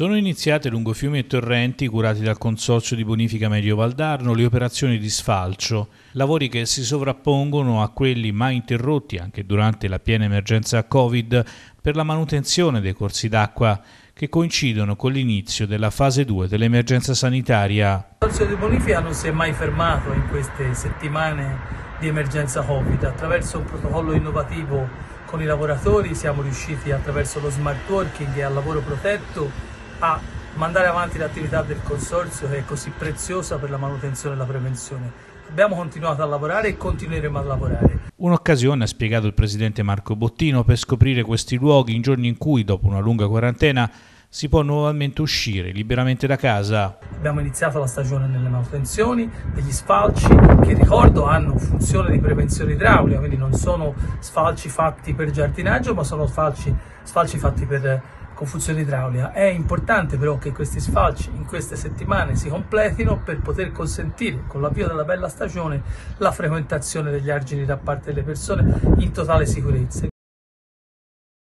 Sono iniziate lungo fiumi e torrenti, curati dal Consorzio di Bonifica Medio Valdarno, le operazioni di sfalcio, lavori che si sovrappongono a quelli mai interrotti anche durante la piena emergenza Covid per la manutenzione dei corsi d'acqua che coincidono con l'inizio della fase 2 dell'emergenza sanitaria. Il Consorzio di Bonifica non si è mai fermato in queste settimane di emergenza Covid. Attraverso un protocollo innovativo con i lavoratori siamo riusciti attraverso lo smart working e al lavoro protetto a mandare avanti l'attività del consorzio che è così preziosa per la manutenzione e la prevenzione. Abbiamo continuato a lavorare e continueremo a lavorare. Un'occasione, ha spiegato il presidente Marco Bottino, per scoprire questi luoghi in giorni in cui, dopo una lunga quarantena, si può nuovamente uscire liberamente da casa. Abbiamo iniziato la stagione delle manutenzioni, degli sfalci che ricordo hanno funzione di prevenzione idraulica, quindi non sono sfalci fatti per giardinaggio, ma sono sfalci, sfalci fatti per con funzione idraulica. È importante però che questi sfalci in queste settimane si completino per poter consentire con l'avvio della bella stagione la frequentazione degli argini da parte delle persone in totale sicurezza.